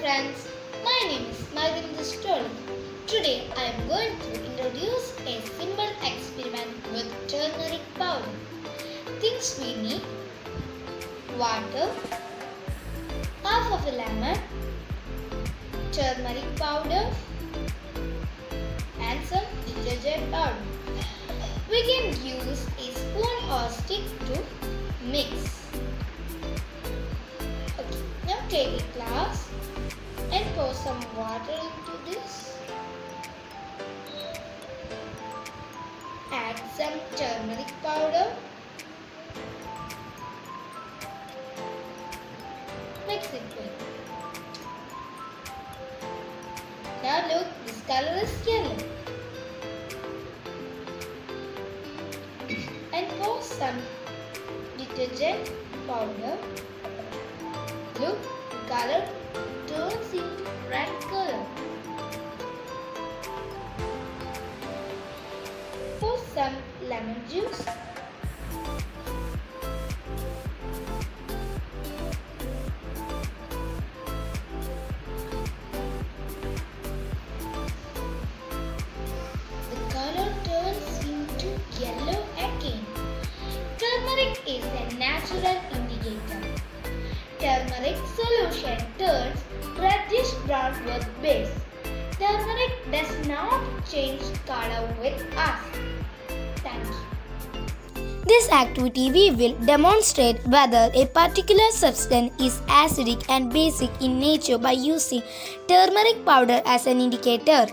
friends, my name is Margaret Story. Today I am going to introduce a simple experiment with turmeric powder. Things we need water, half of a lemon, turmeric powder, and some detergent powder. We can use a spoon or stick to mix. Okay, now take a glass and pour some water into this. Add some turmeric powder. Mix it well. Now look, this color is yellow. and pour some detergent powder. Look, color lemon juice. The color turns into yellow again. Turmeric is a natural indicator. Turmeric solution turns reddish brown with base. Turmeric does not change color with us. This activity we will demonstrate whether a particular substance is acidic and basic in nature by using turmeric powder as an indicator.